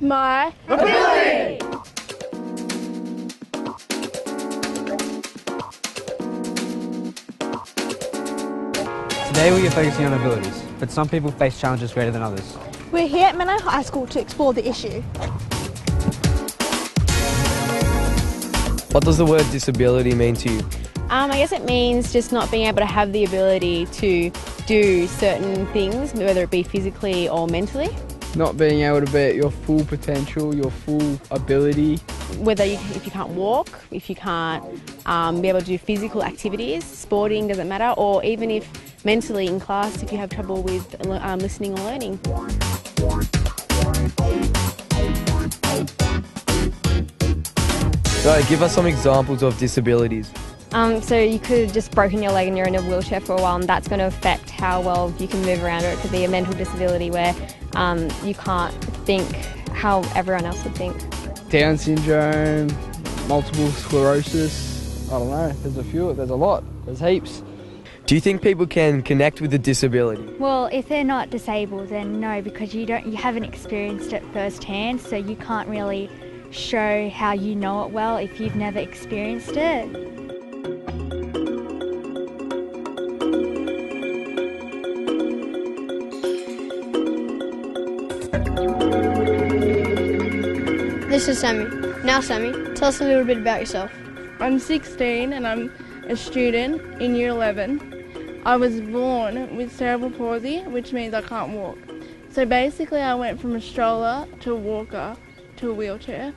my ability. Today we are focusing on abilities, but some people face challenges greater than others. We're here at Menai High School to explore the issue. What does the word disability mean to you? Um, I guess it means just not being able to have the ability to do certain things, whether it be physically or mentally. Not being able to be at your full potential, your full ability. Whether you, if you can't walk, if you can't um, be able to do physical activities, sporting doesn't matter, or even if mentally in class, if you have trouble with um, listening or learning. So give us some examples of disabilities. Um, so you could have just broken your leg and you're in a wheelchair for a while and that's going to affect how well you can move around or it could be a mental disability where um, you can't think how everyone else would think. Down syndrome, multiple sclerosis, I don't know, there's a few, there's a lot, there's heaps. Do you think people can connect with a disability? Well, if they're not disabled, then no, because you don't, you haven't experienced it firsthand, so you can't really show how you know it well if you've never experienced it. This is Sammy. Now, Sammy, tell us a little bit about yourself. I'm 16 and I'm a student in year 11. I was born with cerebral palsy, which means I can't walk. So basically, I went from a stroller to a walker to a wheelchair.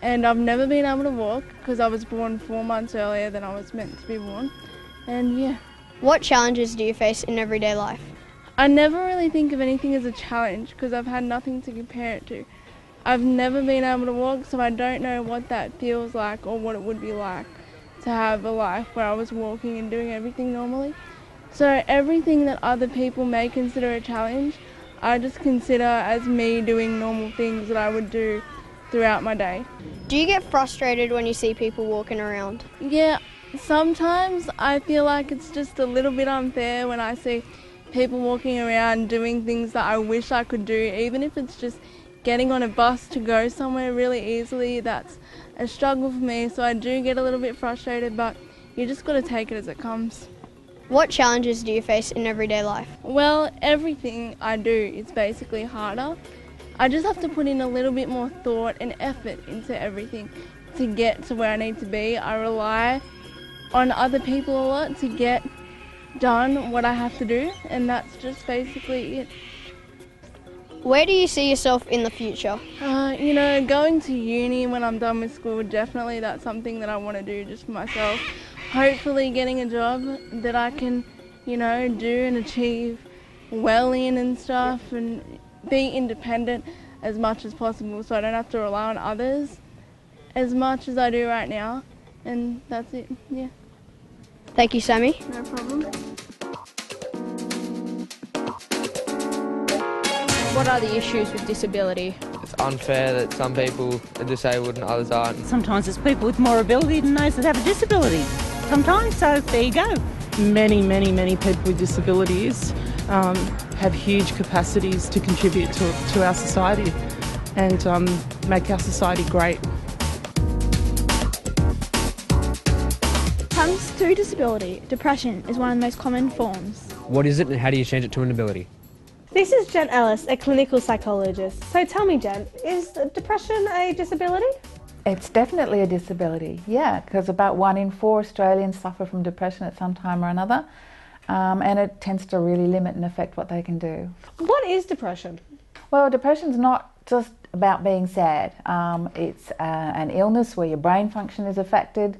And I've never been able to walk because I was born four months earlier than I was meant to be born. And yeah. What challenges do you face in everyday life? I never really think of anything as a challenge because I've had nothing to compare it to. I've never been able to walk, so I don't know what that feels like or what it would be like to have a life where I was walking and doing everything normally. So everything that other people may consider a challenge, I just consider as me doing normal things that I would do throughout my day. Do you get frustrated when you see people walking around? Yeah, sometimes I feel like it's just a little bit unfair when I see people walking around doing things that I wish I could do, even if it's just getting on a bus to go somewhere really easily. That's a struggle for me, so I do get a little bit frustrated, but you just got to take it as it comes. What challenges do you face in everyday life? Well, everything I do is basically harder. I just have to put in a little bit more thought and effort into everything to get to where I need to be. I rely on other people a lot to get done what I have to do, and that's just basically it. Where do you see yourself in the future? Uh, you know, going to uni when I'm done with school, definitely that's something that I want to do just for myself. Hopefully, getting a job that I can, you know, do and achieve well in and stuff, and be independent as much as possible so I don't have to rely on others as much as I do right now. And that's it, yeah. Thank you, Sammy. No problem. What are the issues with disability? It's unfair that some people are disabled and others aren't. Sometimes it's people with more ability than those that have a disability. Sometimes, so there you go. Many, many, many people with disabilities um, have huge capacities to contribute to, to our society and um, make our society great. Comes through disability, depression is one of the most common forms. What is it and how do you change it to an ability? This is Jen Ellis, a clinical psychologist. So tell me, Jen, is depression a disability? It's definitely a disability, yeah, because about one in four Australians suffer from depression at some time or another, um, and it tends to really limit and affect what they can do. What is depression? Well, depression's not just about being sad. Um, it's uh, an illness where your brain function is affected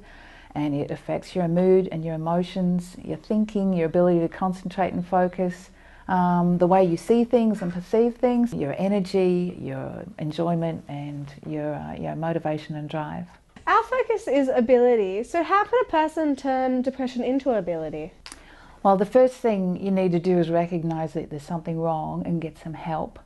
and it affects your mood and your emotions, your thinking, your ability to concentrate and focus, um, the way you see things and perceive things, your energy, your enjoyment, and your, uh, your motivation and drive. Our focus is ability. So, how can a person turn depression into ability? Well, the first thing you need to do is recognize that there's something wrong and get some help.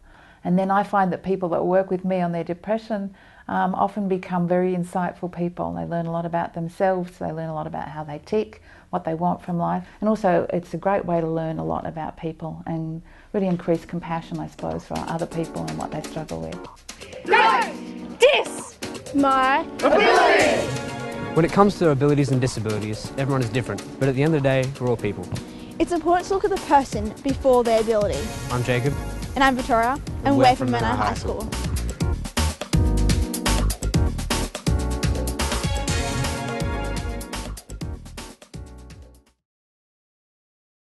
And then I find that people that work with me on their depression um, often become very insightful people. They learn a lot about themselves, they learn a lot about how they tick, what they want from life, and also it's a great way to learn a lot about people and really increase compassion, I suppose, for other people and what they struggle with. No! Dis! My ability! When it comes to abilities and disabilities, everyone is different, but at the end of the day, we're all people. It's important to look at the person before their ability. I'm Jacob. And I'm Victoria, and, we're, we're from, from High School. School.